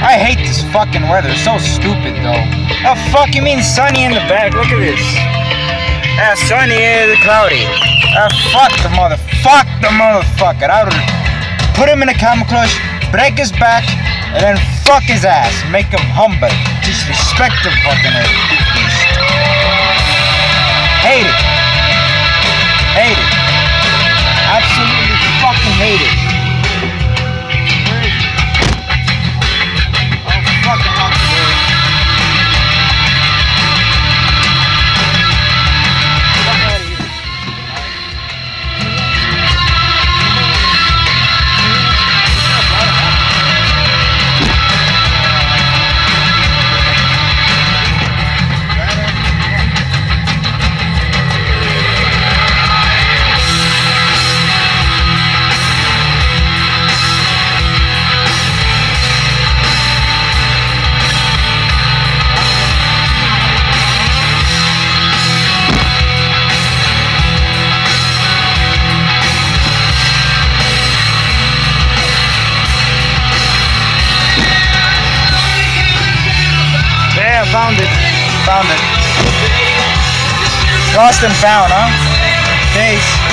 I hate this fucking weather. It's so stupid though. Oh fuck you mean sunny in the back? Look at this. Ah, sunny is cloudy. Ah, fuck the mother. Fuck the motherfucker. I would put him in a camouflage, break his back, and then fuck his ass. Make him humble. Disrespect the fucking beast. Yeah, found it. Found it. Lost and found, huh? Peace.